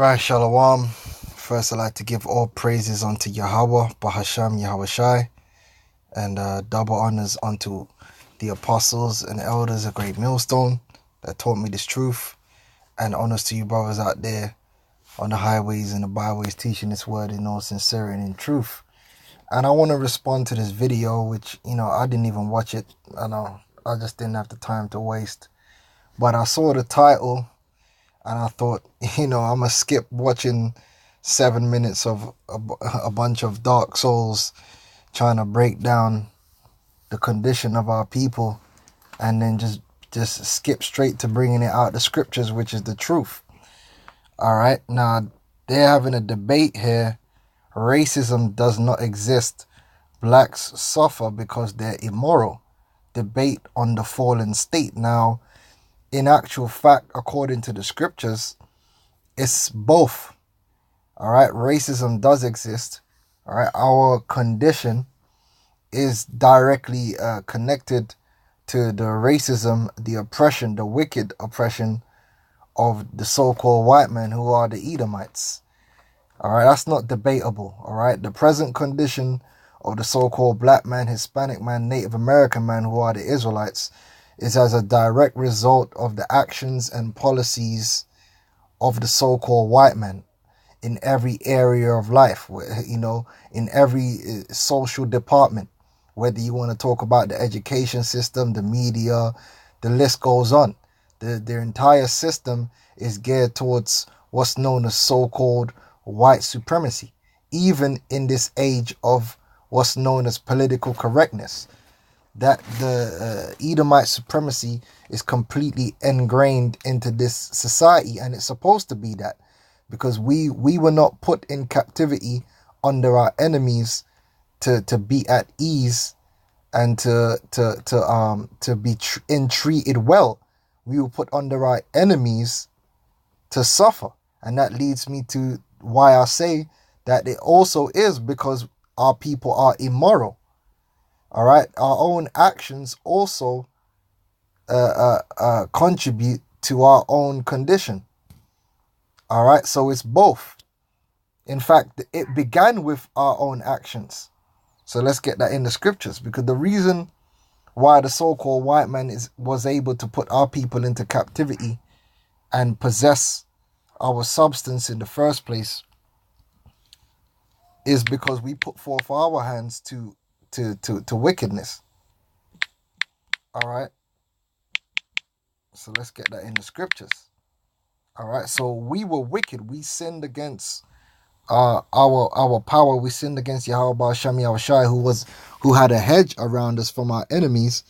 Right, Shalom. First, I'd like to give all praises unto Yahweh, Bahasham Yahweh Shai, and uh, double honors unto the apostles and elders of Great Millstone that taught me this truth, and honors to you brothers out there on the highways and the byways teaching this word in all sincerity and in truth. And I want to respond to this video, which, you know, I didn't even watch it. I know, I just didn't have the time to waste. But I saw the title and I thought, you know, I'm gonna skip watching seven minutes of a, a, bunch of dark souls trying to break down the condition of our people, and then just just skip straight to bringing it out the scriptures, which is the truth. All right, now they're having a debate here. Racism does not exist. Blacks suffer because they're immoral. Debate on the fallen state. Now, in actual fact, according to the scriptures, it's both. All right, racism does exist. All right, our condition is directly uh, connected to the racism, the oppression, the wicked oppression of the so called white men who are the Edomites. All right, that's not debatable. All right, the present condition of the so called black man, Hispanic man, Native American man who are the Israelites is as a direct result of the actions and policies of the so-called white man in every area of life you know in every uh, social department. Whether you want to talk about the education system the media the list goes on. The, their entire system is geared towards what's known as so-called white supremacy even in this age of what's known as political correctness that the uh, Edomite supremacy is completely ingrained into this society, and it's supposed to be that because we we were not put in captivity under our enemies to to be at ease and to to to um to be tr- entreated well. We were put under our enemies to suffer, and that leads me to why I say that it also is because our people are immoral all right, our own actions also uh, uh, uh, contribute to our own condition. All right, so it's both. In fact, it began with our own actions. So let's get that in the scriptures because the reason why the so-called white man is was able to put our people into captivity and possess our substance in the first place is because we put forth our hands to to to to wickedness. All right. So let's get that in the scriptures. All right. So we were wicked. We sinned against uh, our our power. We sinned against Yahweh Shami Shai, who was who had a hedge around us from our enemies,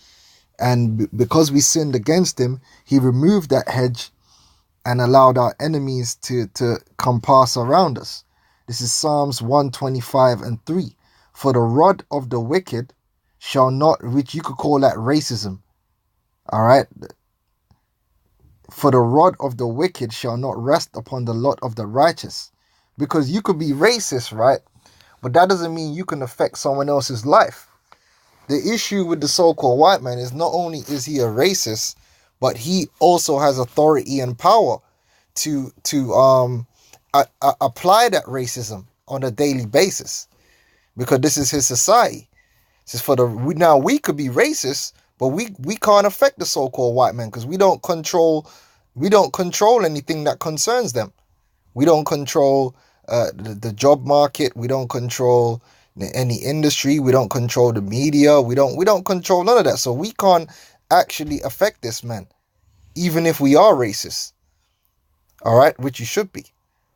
and b- because we sinned against him, he removed that hedge and allowed our enemies to to come pass around us. This is Psalms one twenty five and three. For the rod of the wicked shall not, which you could call that racism. All right. For the rod of the wicked shall not rest upon the lot of the righteous. Because you could be racist, right? But that doesn't mean you can affect someone else's life. The issue with the so called white man is not only is he a racist, but he also has authority and power to to um a, a, apply that racism on a daily basis because this is his society. This is for the we, now we could be racist, but we we can't affect the so-called white man because we don't control we don't control anything that concerns them. We don't control uh, the, the job market. We don't control any industry. We don't control the media. We don't we don't control none of that. So we can't actually affect this man, even if we are racist. All right, which you should be.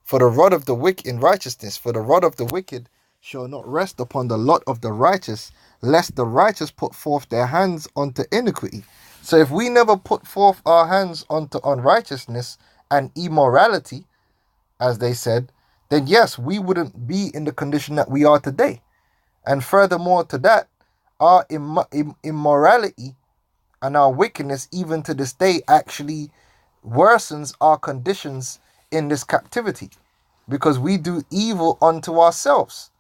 For the rod of the wicked in righteousness, for the rod of the wicked shall not rest upon the lot of the righteous, lest the righteous put forth their hands unto iniquity. So if we never put forth our hands unto unrighteousness and immorality, as they said, then yes, we wouldn't be in the condition that we are today. And furthermore to that, our Im- Im- immorality and our wickedness, even to this day, actually worsens our conditions in this captivity because we do evil unto ourselves.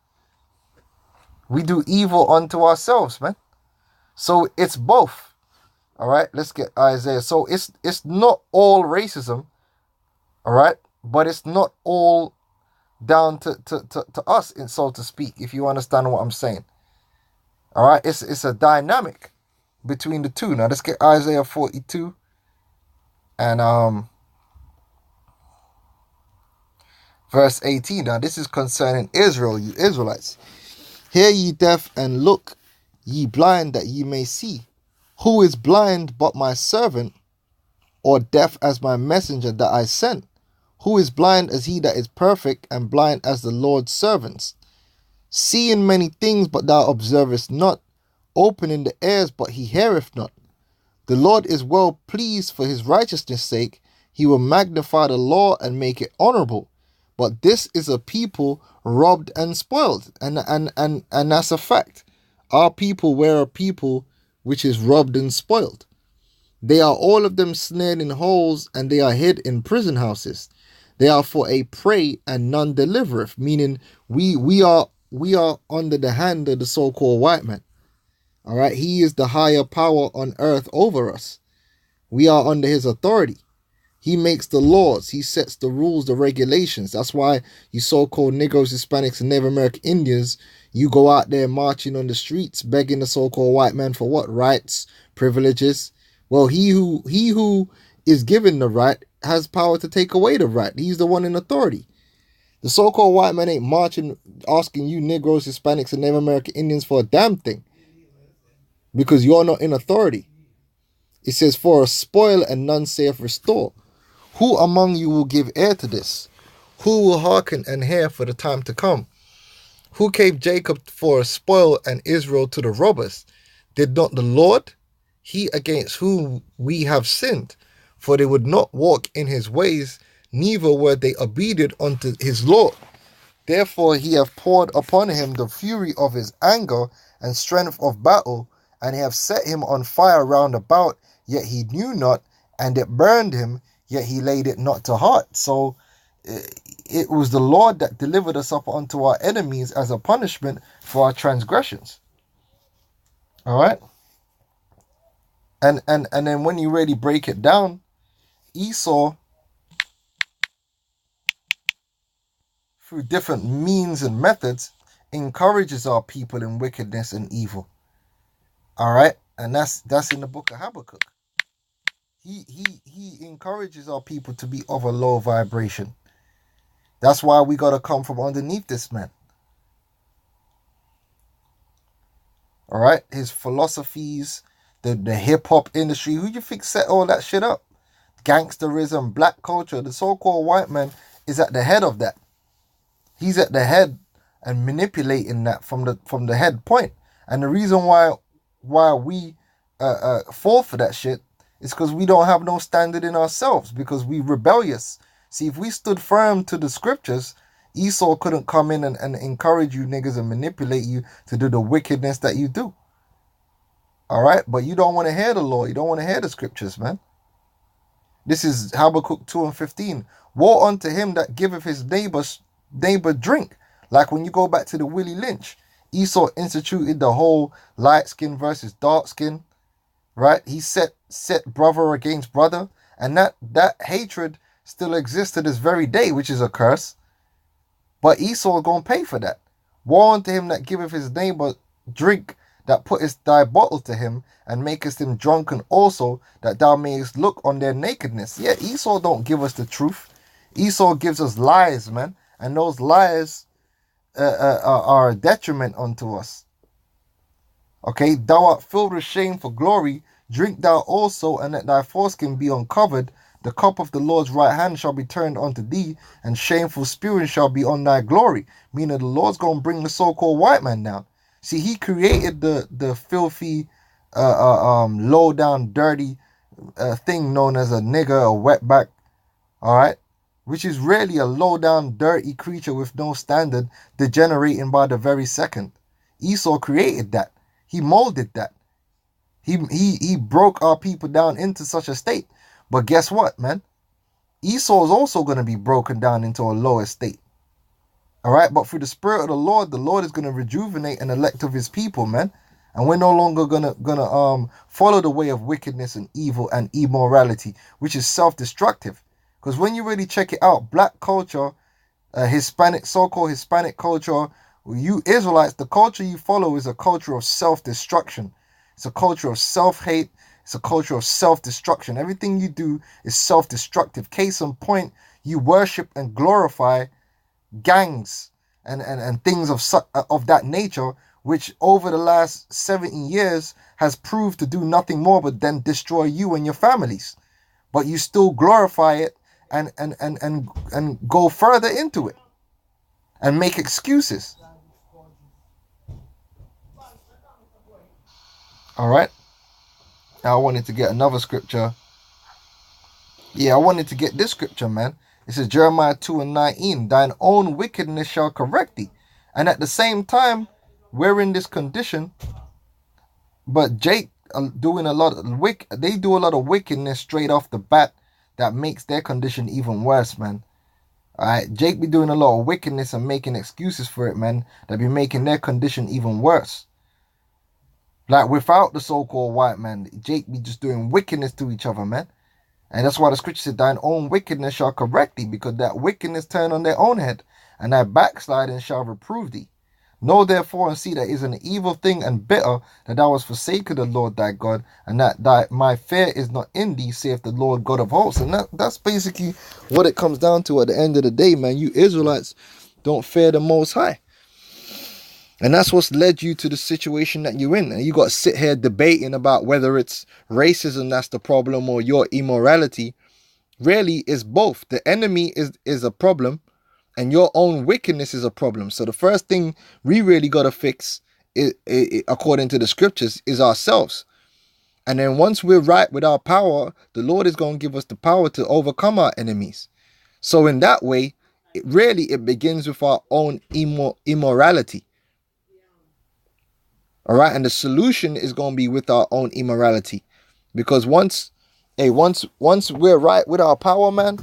We do evil unto ourselves, man. So it's both. All right, let's get Isaiah. So it's it's not all racism. All right, but it's not all down to, to, to, to us, in so to speak, if you understand what I'm saying. All right, it's it's a dynamic between the two. Now let's get Isaiah 42 and um verse 18. Now this is concerning Israel, you Israelites. Hear ye deaf and look ye blind that ye may see. Who is blind but my servant, or deaf as my messenger that I sent? Who is blind as he that is perfect, and blind as the Lord's servants? Seeing many things, but thou observest not, opening the ears, but he heareth not. The Lord is well pleased for his righteousness' sake. He will magnify the law and make it honorable. But this is a people robbed and spoiled. And and and, and that's a fact. Our people were a people which is robbed and spoiled. They are all of them snared in holes, and they are hid in prison houses. They are for a prey, and none delivereth. Meaning, we we are we are under the hand of the so-called white man. All right, he is the higher power on earth over us. We are under his authority. He makes the laws, he sets the rules, the regulations. That's why you so called Negroes, Hispanics, and Native American Indians, you go out there marching on the streets, begging the so called white man for what? Rights, privileges. Well, he who he who is given the right has power to take away the right. He's the one in authority. The so-called white man ain't marching asking you Negroes, Hispanics, and Native American Indians for a damn thing because you're not in authority. It says, For a spoil and none saith restore. Who among you will give ear to this? Who will hearken and hear for the time to come? Who gave Jacob for a spoil and Israel to the robbers? Did not the Lord, he against whom we have sinned? For they would not walk in his ways, neither were they obedient unto his law. Therefore he hath poured upon him the fury of his anger and strength of battle, and have set him on fire round about, yet he knew not, and it burned him, yet he laid it not to heart. So it was the Lord that delivered us up unto our enemies as a punishment for our transgressions. All right. And and and then when you really break it down, Esau through different means and methods encourages our people in wickedness and evil. All right, and that's that's in the book of Habakkuk. He he he encourages our people to be of a low vibration. That's why we gotta come from underneath this man. All right, his philosophies, the the hip hop industry. Who do you think set all that shit up? Gangsterism, black culture. The so-called white man is at the head of that. He's at the head and manipulating that from the from the head point. And the reason why why we uh, uh, fall for that shit is because we don't have no standard in ourselves because we rebellious. See, if we stood firm to the scriptures, Esau couldn't come in and, and encourage you niggas and manipulate you to do the wickedness that you do. All right, but you don't want to hear the law. You don't want to hear the scriptures, man. This is Habakkuk 2 and 15. Woe unto him that giveth his neighbor, neighbor drink. Like when you go back to the Willie Lynch. Esau instituted the whole light skin versus dark skin, right? He set set brother against brother, and that that hatred still exists to this very day, which is a curse. But Esau gonna pay for that. Woe unto him that giveth his neighbor drink, that puttest thy bottle to him, and makest him drunken also, that thou mayest look on their nakedness. Yeah, Esau don't give us the truth. Esau gives us lies, man. And those lies uh, uh, are a detriment unto us. Okay, thou art filled with shame for glory. Drink thou also, and let thy foreskin be uncovered. The cup of the Lord's right hand shall be turned unto thee, and shameful spewing shall be on thy glory. Meaning the Lord's going to bring the so-called white man down. See, he created the the filthy, uh, uh um, low down, dirty uh, thing known as a nigger, a wetback. All right, which is really a low down, dirty creature with no standard, degenerating by the very second. Esau created that. He molded that. He he he broke our people down into such a state. But guess what, man? Esau is also going to be broken down into a lower state. All right, but through the spirit of the Lord, the Lord is going to rejuvenate and elect of his people, man. And we're no longer gonna gonna um follow the way of wickedness and evil and immorality, which is self-destructive. Because when you really check it out, black culture, uh, Hispanic, so-called Hispanic culture, you Israelites, the culture you follow is a culture of self-destruction. It's a culture of self-hate. It's a culture of self-destruction. Everything you do is self-destructive. Case in point, you worship and glorify gangs and, and, and things of, uh, of that nature, which over the last 70 years has proved to do nothing more but then destroy you and your families. But you still glorify it and, and, and, and, and go further into it and make excuses. All right. Now I wanted to get another scripture. Yeah, I wanted to get this scripture, man. This is Jeremiah 2 and 19. Thine own wickedness shall correct thee. And at the same time, we're in this condition. But Jake uh, doing a lot of wick they do a lot of wickedness straight off the bat that makes their condition even worse, man. Alright, Jacob be doing a lot of wickedness and making excuses for it, man, that be making their condition even worse. Like without the so-called white man, Jacob be just doing wickedness to each other, man. And that's why the scripture said, Thine own wickedness shall correct thee, because that wickedness turn on their own head, and that backsliding shall reprove thee. Know therefore and see that it is an evil thing and bitter that thou hast forsaken the Lord thy God, and that thy, my fear is not in thee, saith the Lord God of hosts. And that, that's basically what it comes down to at the end of the day, man. You Israelites don't fear the Most High. And that's what's led you to the situation that you're in. And you got to sit here debating about whether it's racism that's the problem or your immorality. Really, it's both. The enemy is, is a problem and your own wickedness is a problem. So the first thing we really got to fix, it, it, according to the scriptures, is ourselves. And then once we're right with our power, the Lord is going to give us the power to overcome our enemies. So in that way, it really it begins with our own immor immorality. All right, and the solution is going to be with our own immorality, because once, hey, once once we're right with our power, man,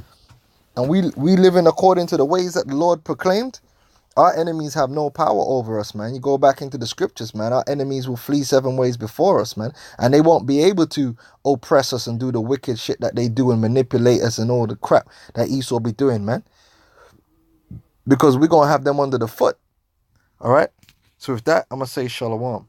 and we we live in according to the ways that the Lord proclaimed, our enemies have no power over us, man. You go back into the scriptures, man. Our enemies will flee seven ways before us, man, and they won't be able to oppress us and do the wicked shit that they do and manipulate us and all the crap that Esau be doing, man. Because we're gonna have them under the foot. All right. So with that, I'm gonna say shalom.